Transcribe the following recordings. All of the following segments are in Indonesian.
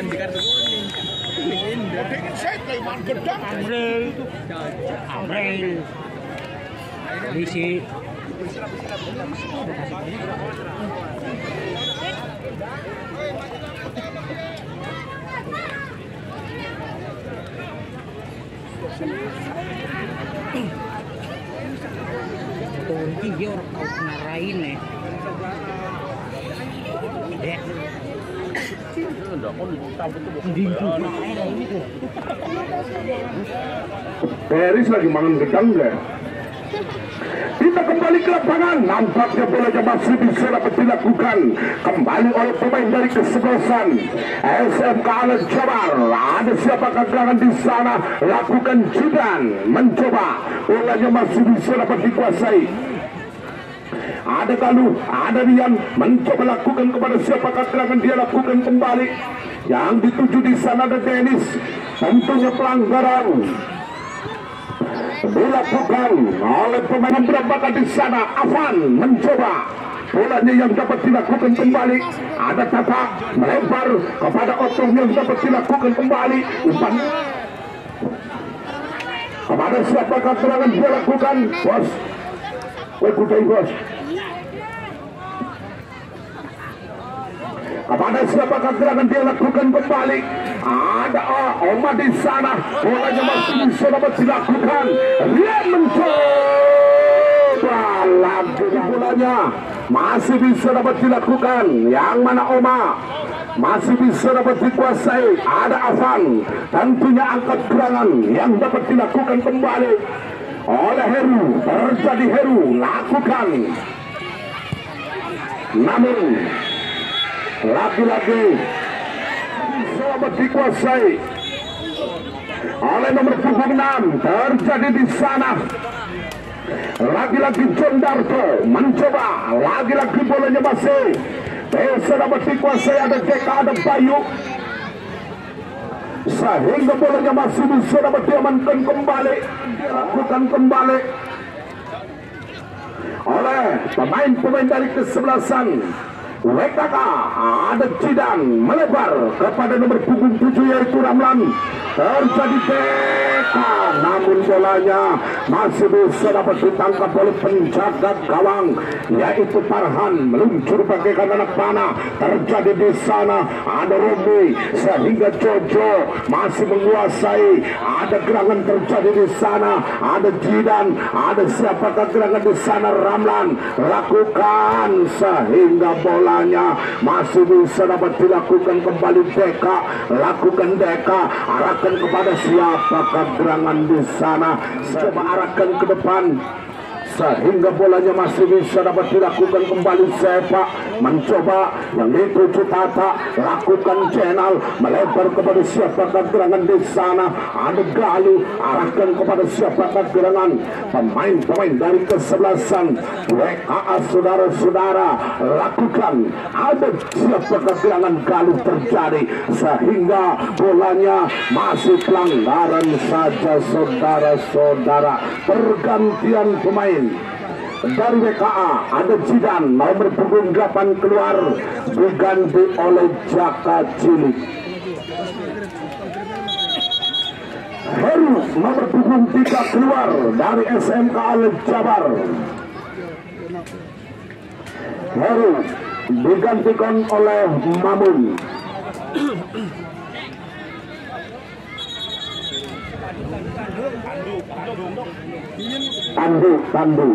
kelihatan di kartu kuning. Indah. Amril itu. Amril. Polisi. Tunti dia orang kau nih. Dek. Peris lagi mangan gedang deh. Kita kembali ke lapangan. Nampaknya bolanya masih bisa dapat dilakukan. Kembali oleh pemain dari kesebelasan. SMK Alan Jabar. Ada siapa gerangan di sana. Lakukan Jidan. Mencoba. Bolanya masih bisa dapat dikuasai. Ada Galuh, ada Rian mencoba lakukan kepada siapa gerangan dia lakukan kembali. Yang dituju di sana ada Dennis. Tentunya pelanggaran. Dilakukan oleh pemain berapa di sana Afan mencoba. Bolanya yang dapat dilakukan kembali. Ada Tata melempar kepada Otong yang dapat dilakukan kembali. Umpan. Kepada siapa serangan dia lakukan? Bos. Woi bos kepada siapa serangan dia lakukan kembali. Ada oh, Oma di sana. Bolanya masih bisa dapat dilakukan? Dia mencoba. Lagi bolanya masih bisa dapat dilakukan. Yang mana Oma masih bisa dapat dikuasai. Ada Afan. Tentunya angkat gerangan yang dapat dilakukan kembali. Oleh Heru terjadi Heru. Lakukan. Namun lagi-lagi selamat dikuasai oleh nomor punggung 6 terjadi di sana. Lagi-lagi John Darto mencoba lagi-lagi bolanya masih. Bisa dapat dikuasai ada DK ada Bayu. Sehingga bolanya masih bisa dapat diamankan kembali dilakukan kembali. Oleh pemain-pemain dari kesebelasan WKK ada Cidan melebar kepada nomor punggung 7 yaitu Ramlan. Terjadi namun bolanya masih bisa dapat ditangkap oleh penjaga gawang yaitu Farhan meluncur bagaikan anak panah terjadi di sana. Ada Rumi sehingga Jojo masih menguasai. Ada gerangan terjadi di sana ada Jidan ada siapakah gerangan di sana? Ramlan lakukan sehingga bola bolanya masih bisa dapat dilakukan kembali Deka. Lakukan Deka arahkan kepada siapa gerangan di sana. Coba arahkan ke depan sehingga bolanya masih bisa dapat dilakukan kembali sepak. Mencoba yang dituju Tata lakukan channel. Melebar kepada siapa gerangan di sana. Ada Galuh arahkan kepada siapa gerangan. Pemain-pemain dari kesebelasan. WKA saudara-saudara lakukan. Ada siapa gerangan Galuh terjadi. Sehingga bolanya masih pelanggaran saja saudara-saudara. Pergantian pemain dari WKA ada Jidan nomor punggung 8 keluar diganti oleh Jaka Cilik. Heru nomor punggung 3 keluar dari SMK Al Jabar. Heru digantikan oleh Mamun Tandu, tandu.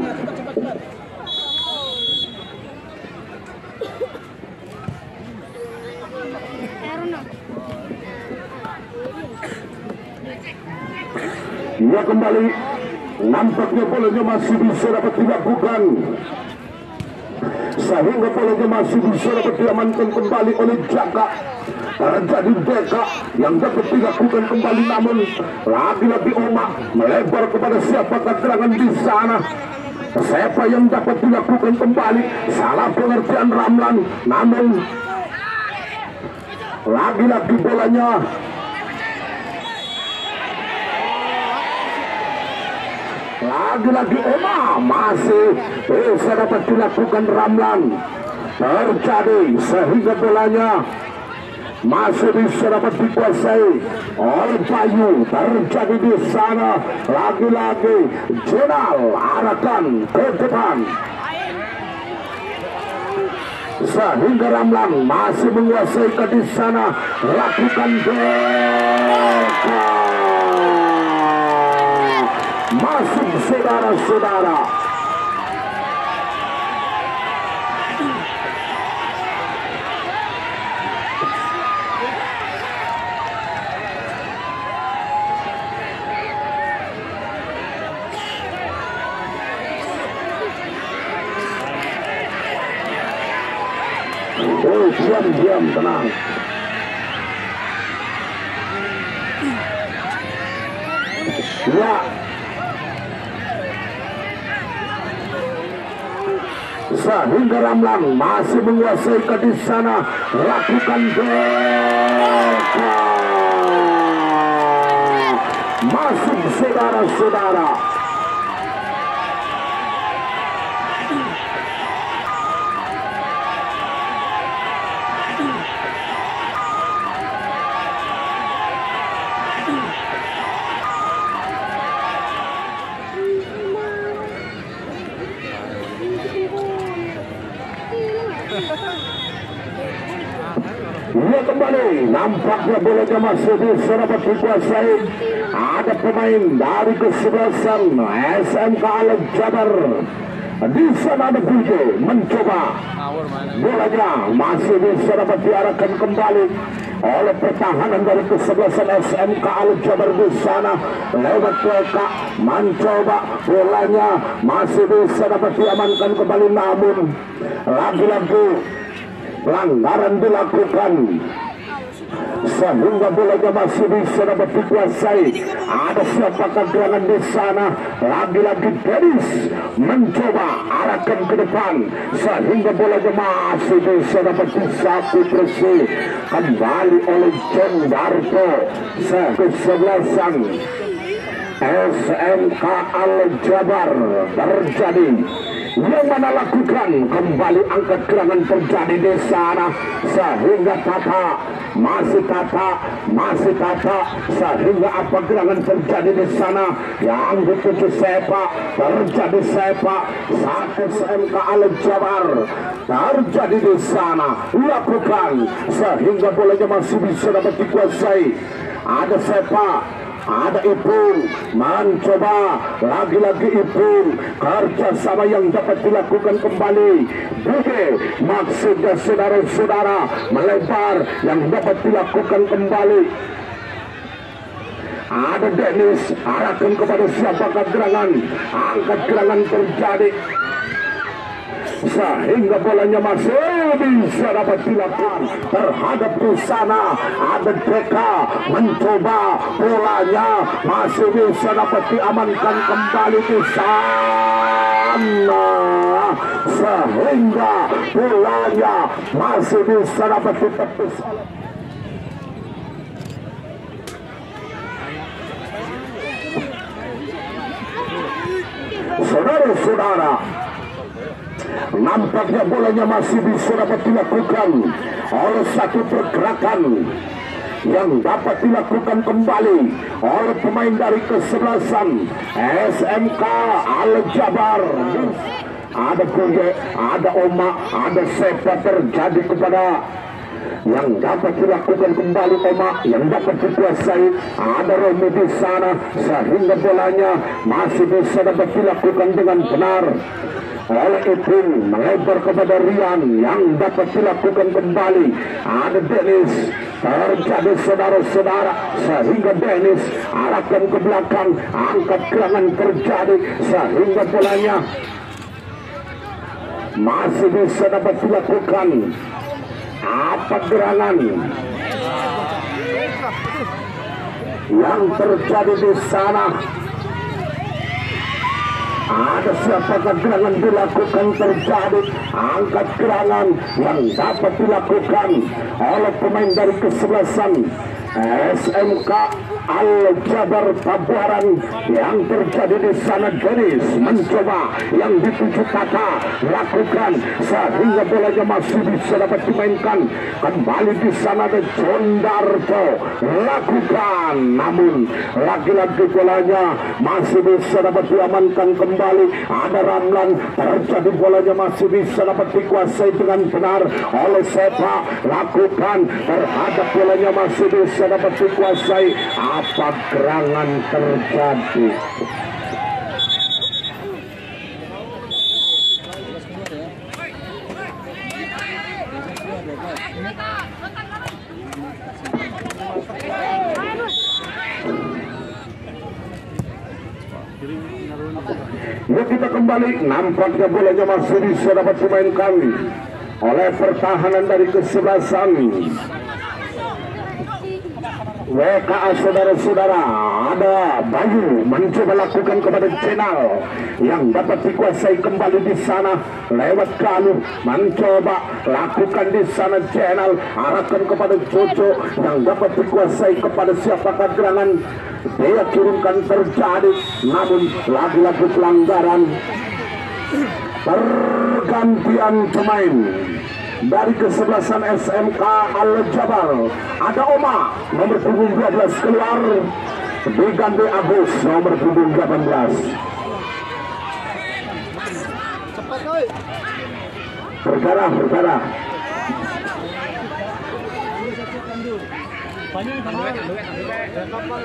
Ia kembali. Nampaknya bolanya masih bisa dapat dilakukan. Sehingga bolanya masih bisa dapat diamankan kembali oleh Jaka terjadi Deka yang dapat dilakukan kembali namun lagi-lagi Oma melebar kepada siapa keterangan di sana. Siapa yang dapat dilakukan kembali? Salah pengertian Ramlan namun lagi-lagi bolanya. Lagi-lagi Oma masih bisa dapat dilakukan Ramlan. Terjadi sehingga bolanya masih bisa dapat dikuasai oleh Bayu terjadi di sana. Lagi-lagi Jenal arahkan ke depan. Sehingga Ramlan masih menguasai ke di sana. Lakukan deka masuk saudara-saudara diam, diam, tenang. Ya. Sehingga Ramlan masih menguasai ke di sana. Lakukan deka. Masuk saudara-saudara. Ia kembali. Nampaknya bolanya masih bisa dapat dikuasai ada pemain dari kesebelasan SMK Alam Jabar. Di sana ada mencoba. Bolanya masih bisa dapat diarahkan kembali oleh pertahanan dari kesebelasan SMK Al Jabar di sana. Lewat WK mencoba. Bolanya masih bisa dapat diamankan kembali. Namun lagi-lagi pelanggaran dilakukan sehingga bolanya masih bisa dapat dikuasai ada siapakah gerangan di sana? Lagi-lagi Dennis mencoba arahkan ke depan. Sehingga bolanya masih bisa dapat disapu bersih kembali oleh John Darto kesebelasan SMK Al Jabar terjadi yang mana lakukan kembali angkat gerangan terjadi di sana. Sehingga Tata masih Tata masih Tata. Sehingga apa gerangan terjadi di sana? Yang dituju sepak terjadi sepak. Satu SMK Al Jabar terjadi di sana. Lakukan sehingga bolanya masih bisa dapat dikuasai. Ada sepak ada Ipung mencoba lagi-lagi Ipung kerjasama yang dapat dilakukan kembali. Bude maksudnya saudara-saudara melebar yang dapat dilakukan kembali. Ada Dennis arahkan kepada siapakah gerangan. Angkat gerangan terjadi. Sehingga bolanya masih bisa dapat dilakukan terhadap di sana ada Deka mencoba bolanya masih bisa dapat diamankan kembali di sana. Sehingga bolanya masih bisa dapat ditepis Saudara-saudara, nampaknya bolanya masih bisa dapat dilakukan oleh satu pergerakan yang dapat dilakukan kembali oleh pemain dari kesebelasan SMK Al Jabar. Ada Kuye, ada Oma, ada Sepa terjadi kepada yang dapat dilakukan kembali Oma yang dapat dikuasai ada Romi di sana sehingga bolanya masih bisa dapat dilakukan dengan benar oleh Ipin melebar kepada Rian yang dapat dilakukan kembali. Ada Dennis terjadi saudara-saudara sehingga Dennis arahkan ke belakang angkat gerangan terjadi sehingga bolanya masih bisa dapat dilakukan. Apa gerangan? Yang terjadi di sana ada siapakah gerangan dilakukan terjadi? Angkat gerangan yang dapat dilakukan oleh pemain dari kesebelasan SMK Al Jabar Tabuaran yang terjadi di sana Genis. Mencoba yang dituju kata lakukan sehingga bolanya masih bisa dapat dimainkan. Kembali di sana ada John Darto lakukan. Namun lagi-lagi bolanya masih bisa dapat diamankan kembali. Ada Ramlan. Terjadi bolanya masih bisa dapat dikuasai dengan benar. Oleh Sepa lakukan terhadap bolanya masih bisa dapat dikuasai apa gerangan terjadi? Ya kita kembali nampaknya bolanya masih bisa dapat dimainkan oleh pertahanan dari kesebelasan WKA saudara-saudara ada Bayu mencoba lakukan kepada channel yang dapat dikuasai kembali di sana lewat Galuh mencoba lakukan di sana channel arahkan kepada Jojo yang dapat dikuasai kepada siapakah gerangan. Dia kirimkan terjadi namun lagi-lagi pelanggaran pergantian pemain dari kesebelasan SMK Al Jabar ada Oma nomor punggung 12 keluar. Diganti Agus nomor punggung 18 Cepat oi. berdarah. Berdarah Kapan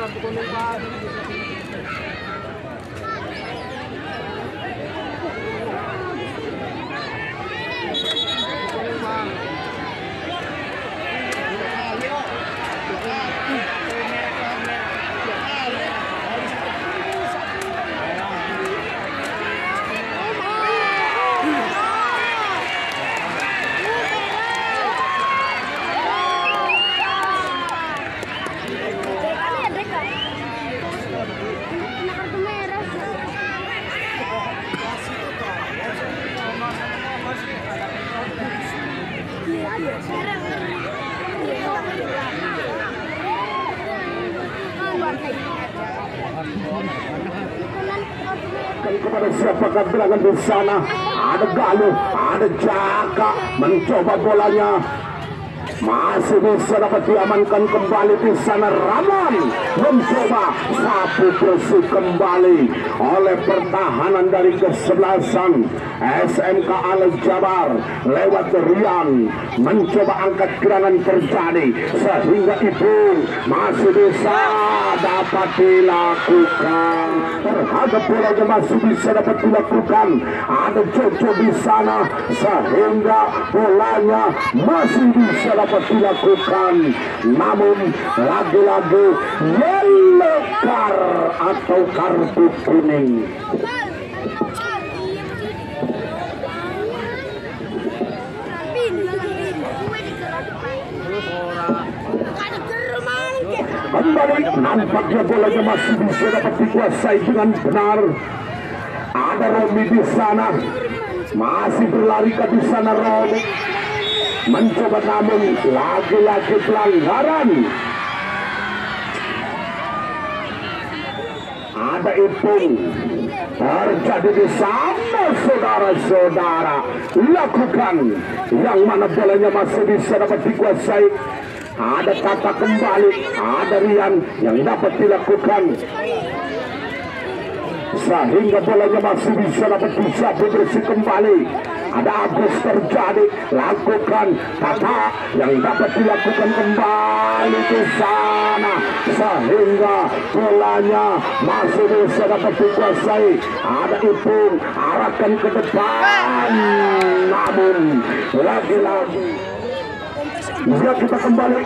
Kali kepada siapakah gerangan di sana? Ada Galuh ada Jaka. Mencoba bolanya masih bisa dapat diamankan kembali di sana. Ramon mencoba sapu bersih kembali oleh pertahanan dari kesebelasan. SMK Al Jabar lewat Rian mencoba angkat gerangan terjadi sehingga itu masih bisa dapat dilakukan. Terhadap bolanya masih bisa dapat dilakukan. Ada Jojo di sana sehingga bolanya masih bisa dapat dilakukan namun lagi-lagi yellow card atau kartu kuning. Kembali nampaknya bolanya masih bisa dapat dikuasai dengan benar. Ada Romi di sana. Masih berlari ke di sana Romi mencoba namun lagi-lagi pelanggaran. Ada ipung terjadi di sana saudara-saudara. Lakukan. Yang mana bolanya masih bisa dapat dikuasai. Ada kata kembali ada Rian yang dapat dilakukan. Sehingga bolanya masih bisa dapat disapu bersih kembali ada Agus terjadi lakukan kata yang dapat dilakukan kembali di sana sehingga bolanya masih bisa dapat dikuasai. Ada Ipung arahkan ke depan. Namun lagi-lagi ya kita kembali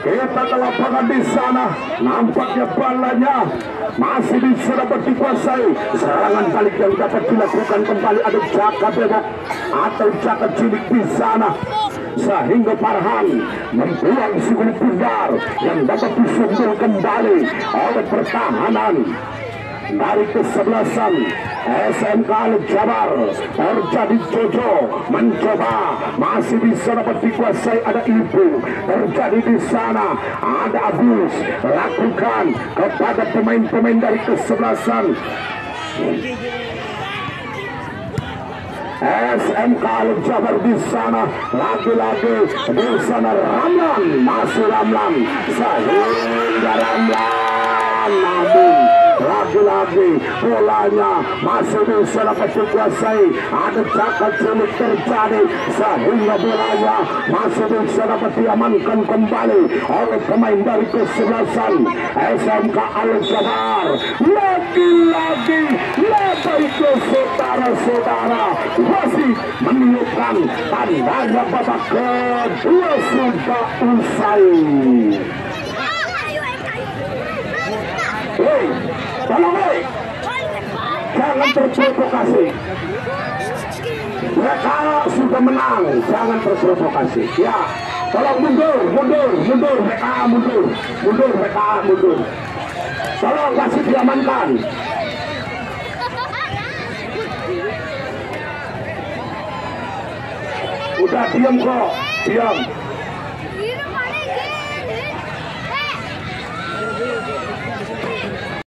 kita lapangan di sana. Nampaknya balanya masih bisa dapat dikuasai. Serangan balik yang dapat dilakukan kembali ada Jaka Bebek atau Jaka Cilik di sana. Sehingga Farhan membuang si Bundar yang dapat disumbul kembali oleh pertahanan dari kesebelasan SMK Jabar terjadi Jojo mencoba masih bisa dapat dikuasai ada ibu terjadi di sana ada Abus lakukan kepada pemain-pemain dari kesebelasan SMK Al Jabar di sana lagi-lagi di sana Ramlan masih Ramlan sehingga Ramlan namun lagi-lagi bolanya masih bisa dapat dikuasai. Ada cakap sulit terjadi. Sehingga bolanya masih bisa dapat diamankan kembali oleh pemain dari kesebelasan. SMK Al Jabar lagi-lagi lebar ke saudara-saudara. Masih meniupkan tandanya babak kedua sudah usai. Hei, tolong hei, jangan terprovokasi. Mereka sudah menang, jangan terprovokasi. Ya, tolong mundur, mundur, mundur, mereka mundur, mundur, mereka mundur. Tolong kasih diamankan. Udah diam kok, diam.